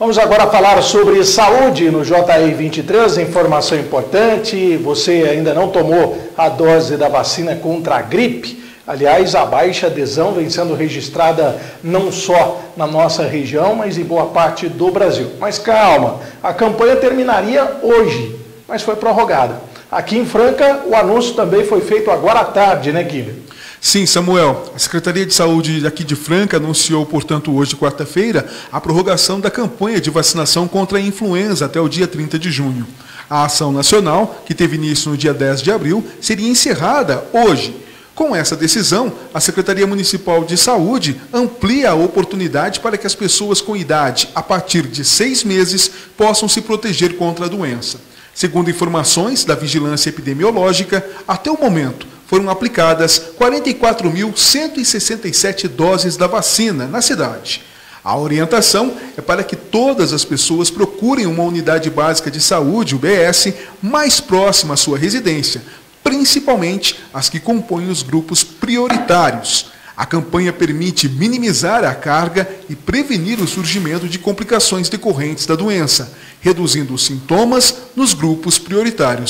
Vamos agora falar sobre saúde no JI 23, informação importante. Você ainda não tomou a dose da vacina contra a gripe? Aliás, a baixa adesão vem sendo registrada não só na nossa região, mas em boa parte do Brasil. Mas calma, a campanha terminaria hoje, mas foi prorrogada. Aqui em Franca, o anúncio também foi feito agora à tarde, né, Guilherme? Sim, Samuel. A Secretaria de Saúde aqui de Franca anunciou, portanto, hoje, quarta-feira, a prorrogação da campanha de vacinação contra a influenza até o dia 30 de junho. A ação nacional, que teve início no dia 10 de abril, seria encerrada hoje. Com essa decisão, a Secretaria Municipal de Saúde amplia a oportunidade para que as pessoas com idade a partir de seis meses possam se proteger contra a doença. Segundo informações da Vigilância Epidemiológica, até o momento, foram aplicadas 44.167 doses da vacina na cidade. A orientação é para que todas as pessoas procurem uma unidade básica de saúde, UBS, mais próxima à sua residência, principalmente as que compõem os grupos prioritários. A campanha permite minimizar a carga e prevenir o surgimento de complicações decorrentes da doença, reduzindo os sintomas nos grupos prioritários.